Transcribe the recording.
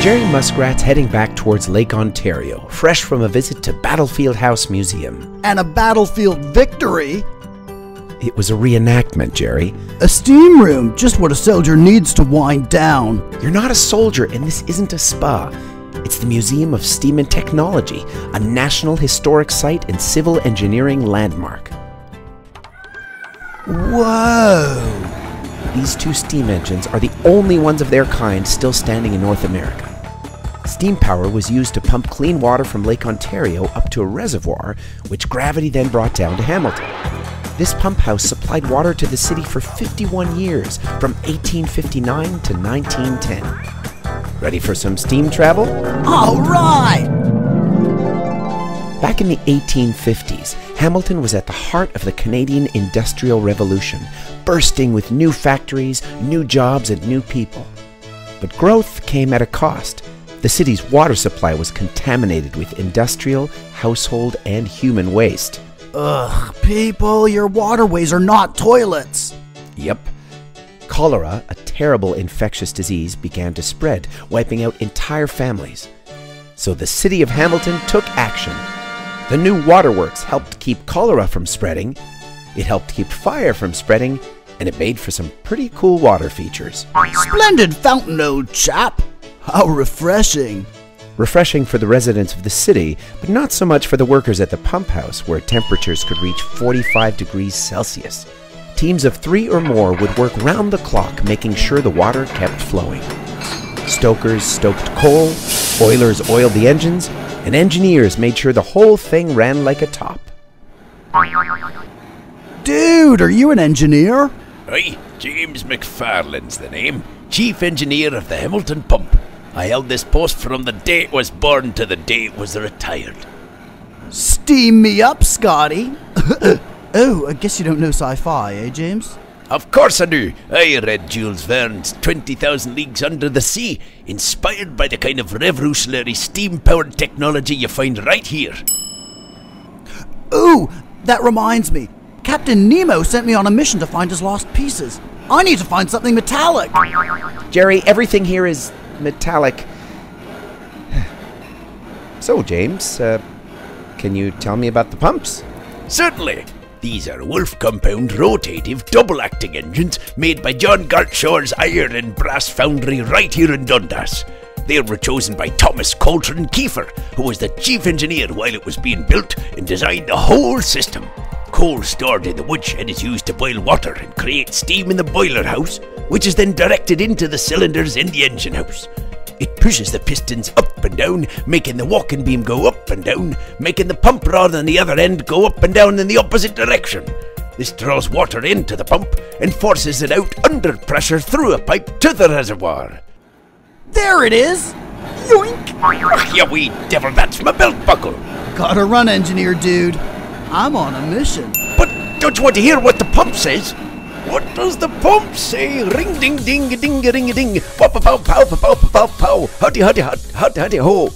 Jerry Muskrat's heading back towards Lake Ontario, fresh from a visit to Battlefield House Museum. And a battlefield victory. It was a reenactment, Jerry. A steam room, just what a soldier needs to wind down. You're not a soldier, and this isn't a spa. It's the Museum of Steam and Technology, a National Historic Site and Civil Engineering landmark. Whoa! These two steam engines are the only ones of their kind still standing in North America. Steam power was used to pump clean water from Lake Ontario up to a reservoir, which gravity then brought down to Hamilton. This pump house supplied water to the city for 51 years, from 1859 to 1910. Ready for some steam travel? All right! Back in the 1850s, Hamilton was at the heart of the Canadian Industrial Revolution, bursting with new factories, new jobs, and new people. But growth came at a cost. The city's water supply was contaminated with industrial, household, and human waste. Ugh, people, your waterways are not toilets. Yep. Cholera, a terrible infectious disease, began to spread, wiping out entire families. So the city of Hamilton took action. The new waterworks helped keep cholera from spreading, it helped keep fire from spreading, and it made for some pretty cool water features. Splendid fountain, old chap. How refreshing. Refreshing for the residents of the city, but not so much for the workers at the pump house where temperatures could reach 45 degrees Celsius. Teams of three or more would work round the clock making sure the water kept flowing. Stokers stoked coal, oilers oiled the engines, and engineers made sure the whole thing ran like a top. Dude, are you an engineer? Aye, James McFarlane's the name. Chief Engineer of the Hamilton Pump. I held this post from the day it was born to the day it was retired. Steam me up, Scotty. oh, I guess you don't know sci fi, eh, James? Of course I do. I read Jules Verne's 20,000 Leagues Under the Sea, inspired by the kind of revolutionary steam powered technology you find right here. Ooh, that reminds me. Captain Nemo sent me on a mission to find his lost pieces. I need to find something metallic. Jerry, everything here is metallic. So, James, uh, can you tell me about the pumps? Certainly. These are Woolf Compound rotative double acting engines made by John Gartshore's Iron and Brass Foundry right here in Dundas. They were chosen by Thomas Coltrin Keefer, who was the chief engineer while it was being built and designed the whole system. Coal stored in the woodshed is used to boil water and create steam in the boiler house, which is then directed into the cylinders in the engine house. It pushes the pistons up and down, making the walking beam go up and down, making the pump rod on the other end go up and down in the opposite direction. This draws water into the pump and forces it out under pressure through a pipe to the reservoir. There it is! Yoink! Ach, you wee devil, that's my belt buckle. Gotta run, engineer dude. I'm on a mission. But don't you want to hear what the pump says? What does the pump say? Ring ding ding ding ding ding. Pow pow pow pow pow pow pow. Huddy huddy hud huddy huddy ho.